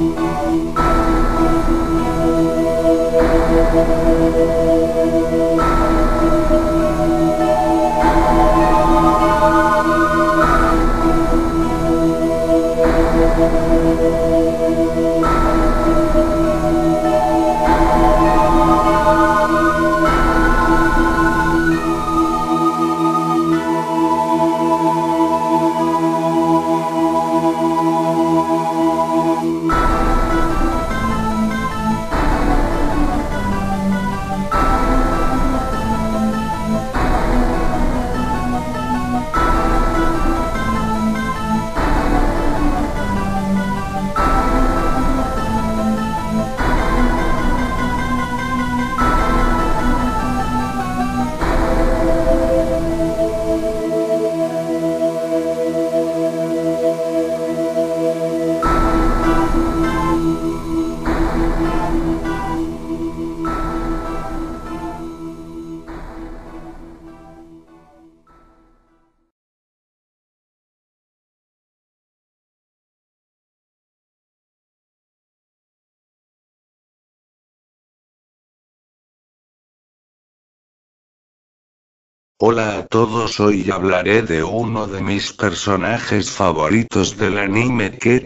Thank you. Hola a todos hoy hablaré de uno de mis personajes favoritos del anime que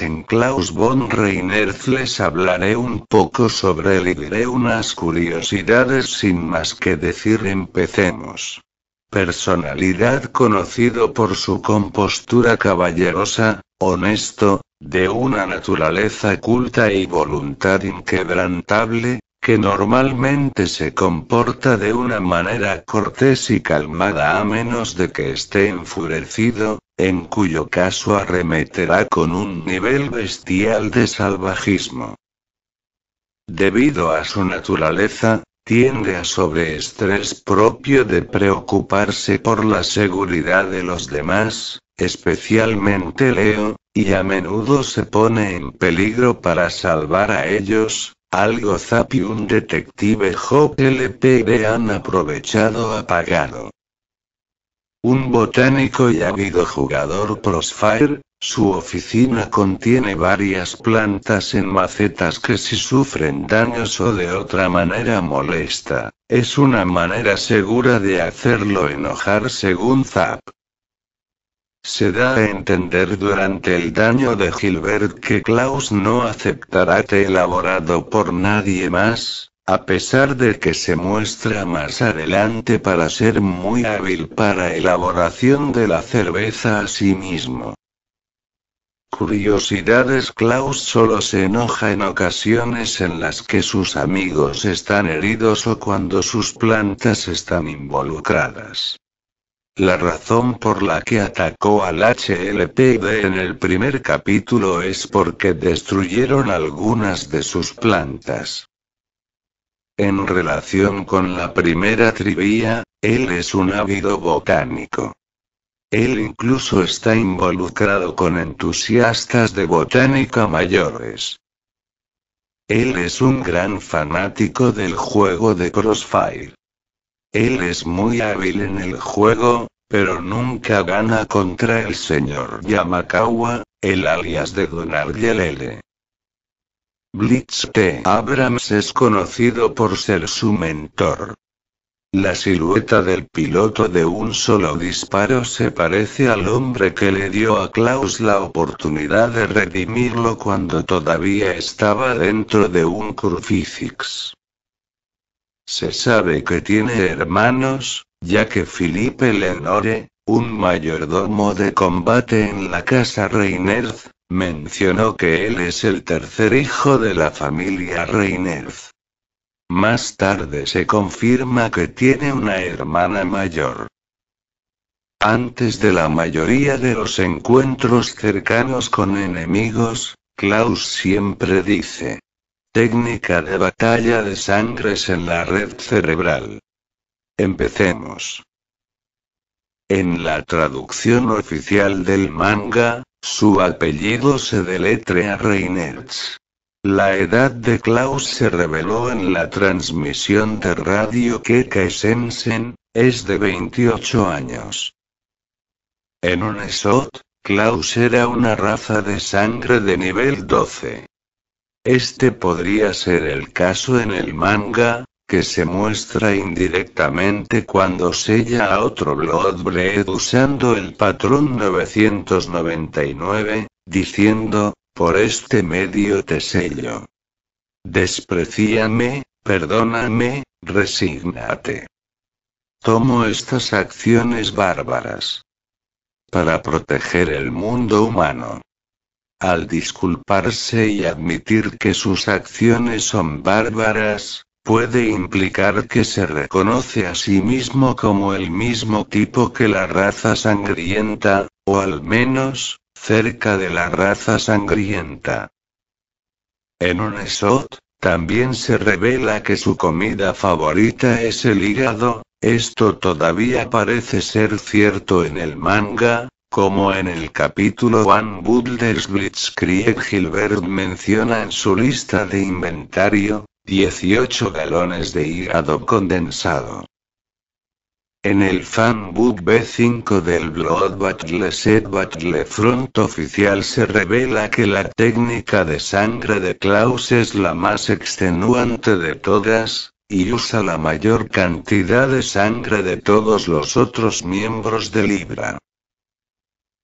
en Klaus von Reiners les hablaré un poco sobre él y diré unas curiosidades sin más que decir empecemos. Personalidad conocido por su compostura caballerosa, honesto, de una naturaleza culta y voluntad inquebrantable, que normalmente se comporta de una manera cortés y calmada a menos de que esté enfurecido, en cuyo caso arremeterá con un nivel bestial de salvajismo. Debido a su naturaleza, tiende a sobreestrés propio de preocuparse por la seguridad de los demás, especialmente Leo, y a menudo se pone en peligro para salvar a ellos, algo Zap y un detective Hop LPD han aprovechado apagado. Un botánico y ávido jugador Crossfire, su oficina contiene varias plantas en macetas que si sufren daños o de otra manera molesta, es una manera segura de hacerlo enojar según Zap. Se da a entender durante el daño de Gilbert que Klaus no aceptará té elaborado por nadie más, a pesar de que se muestra más adelante para ser muy hábil para elaboración de la cerveza a sí mismo. Curiosidades Klaus solo se enoja en ocasiones en las que sus amigos están heridos o cuando sus plantas están involucradas. La razón por la que atacó al HLPD en el primer capítulo es porque destruyeron algunas de sus plantas. En relación con la primera trivia, él es un ávido botánico. Él incluso está involucrado con entusiastas de botánica mayores. Él es un gran fanático del juego de Crossfire. Él es muy hábil en el juego, pero nunca gana contra el señor Yamakawa, el alias de Donald Yelele. Blitz T. Abrams es conocido por ser su mentor. La silueta del piloto de un solo disparo se parece al hombre que le dio a Klaus la oportunidad de redimirlo cuando todavía estaba dentro de un crucifix. Se sabe que tiene hermanos, ya que Philippe Lenore, un mayordomo de combate en la casa Reiners, mencionó que él es el tercer hijo de la familia Reiners. Más tarde se confirma que tiene una hermana mayor. Antes de la mayoría de los encuentros cercanos con enemigos, Klaus siempre dice, Técnica de batalla de sangres en la red cerebral. Empecemos. En la traducción oficial del manga, su apellido se deletrea Reinertz. La edad de Klaus se reveló en la transmisión de radio Keka Sensen, es de 28 años. En un ESOT, Klaus era una raza de sangre de nivel 12. Este podría ser el caso en el manga, que se muestra indirectamente cuando sella a otro Bloodbreed usando el patrón 999, diciendo, por este medio te sello. Despreciame, perdóname, resígnate. Tomo estas acciones bárbaras para proteger el mundo humano. Al disculparse y admitir que sus acciones son bárbaras, puede implicar que se reconoce a sí mismo como el mismo tipo que la raza sangrienta, o al menos, cerca de la raza sangrienta. En un ESOT, también se revela que su comida favorita es el hígado, esto todavía parece ser cierto en el manga, como en el capítulo One Builders Blitzkrieg Gilbert menciona en su lista de inventario, 18 galones de hígado condensado. En el fanbook B5 del Blood Battle Set Battle Front oficial se revela que la técnica de sangre de Klaus es la más extenuante de todas, y usa la mayor cantidad de sangre de todos los otros miembros de Libra.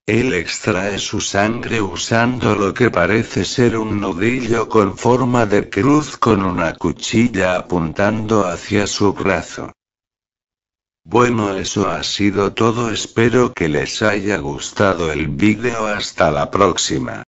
Él extrae su sangre usando lo que parece ser un nudillo con forma de cruz con una cuchilla apuntando hacia su brazo. Bueno eso ha sido todo espero que les haya gustado el vídeo hasta la próxima.